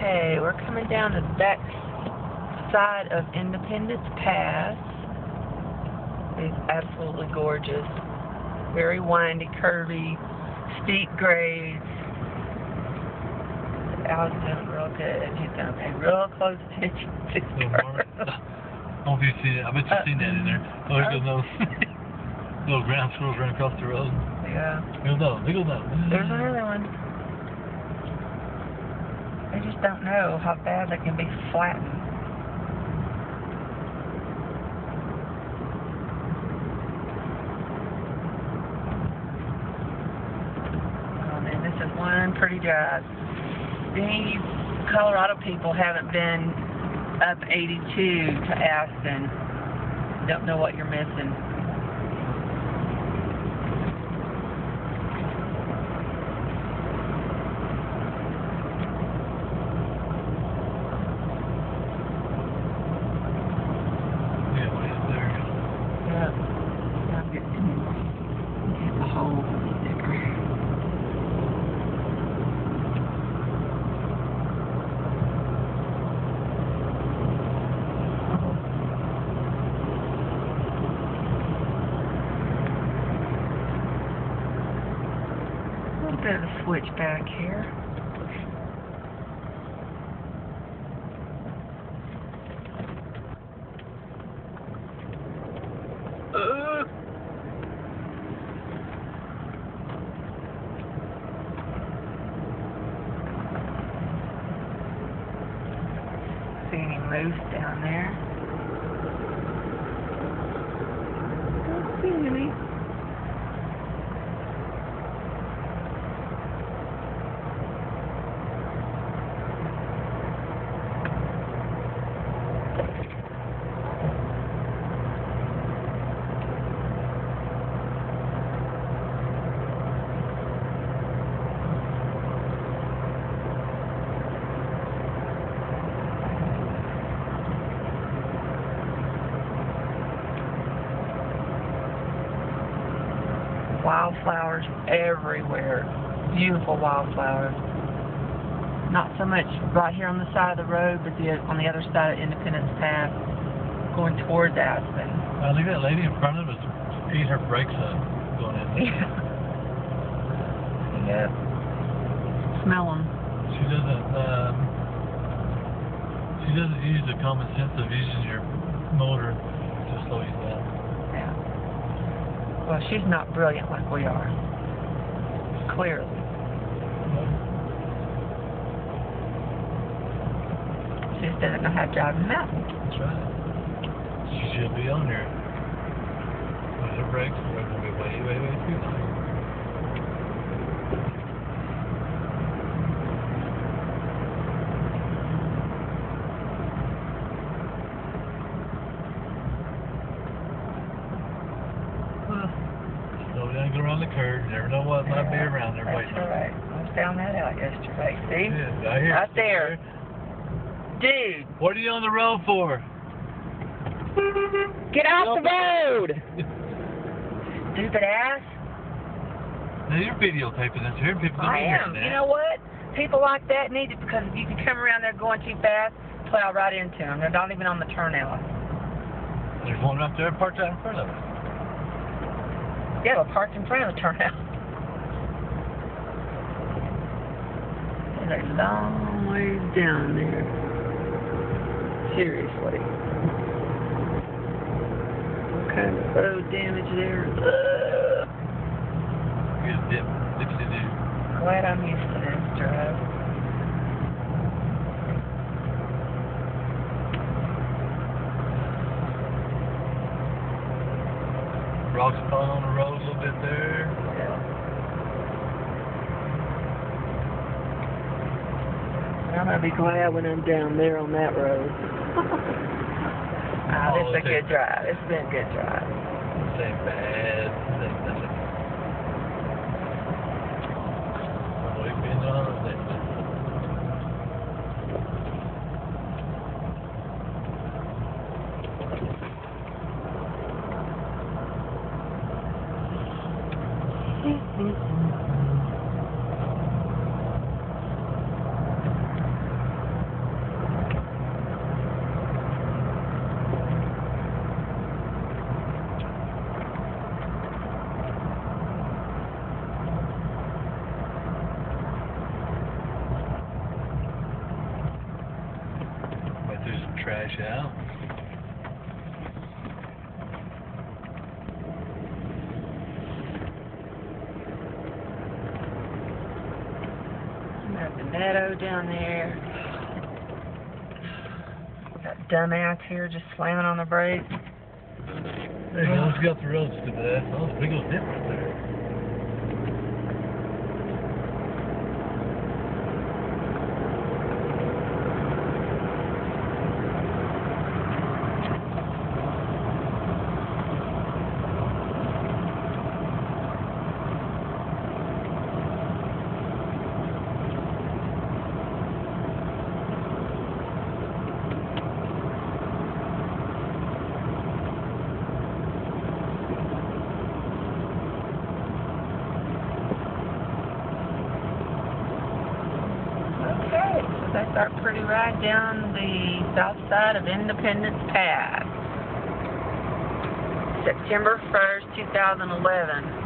Okay, we're coming down the back side of Independence Pass. It's absolutely gorgeous. Very windy, curvy, steep grades. Al's doing real good. He's gonna pay real close attention to girl. I don't know if you've seen it. I bet you've Uh, seen that in there. Oh, there goes those little ground squirrels running across the road. Yeah. There goes those. There goes those. There's another one. They just don't know how bad they can be flattened. Oh this is one pretty drive. These Colorado people haven't been up 82 to Aspen. Don't know what you're missing. Yeah, way up there. Yeah. I'm getting get the whole sticker. A little bit of a switchback here. Ugh. See any moose down there? Don't see any. Wildflowers everywhere. Beautiful wildflowers. Not so much right here on the side of the road, but the, on the other side of Independence Pass, going towards Aspen. Look at that lady in front of us. Eating her brakes up. Going in. Yeah. Yep. Smell them. She doesn't, um, she doesn't use the common sense of using your motor to slow you down. Well, she's not brilliant like we are. Clearly. She just doesn't know how to drive a mountain. That's right. She should be on there. With her brakes, they're going to be way, way, way too long. Slow down, go around the curve. You never know what might be around there That's waiting. right. I found that out yesterday. See? Yeah, I hear Right it. there. Dude, What are you on the road for? get off the road! Stupid ass. Now you're videotaping this here. People I am. You know what? People like that need it because if you can come around there going too fast, plow right into them. They're not even on the turnout. There's one up there parked out in front of us. Yeah, they're parked in front of the turnout. It's a long ways down there. Seriously. What kind of road damage there? Ugh. Good dip, dipsy do. Glad I'm used to this drive. Rocks falling on the road a little bit there. Yeah. I'm gonna be glad when I'm down there on that road. ah, this is a good drive. It's been a good drive. This ain't bad. This ain't nothing. We've been on it. Crash out. Got the meadow down there. That dumbass here just slamming on the brakes. There you go. Let's go up the road, stupid ass. Oh, big old dip right there. So that's our pretty ride down the south side of Independence Pass. September 1st, 2011.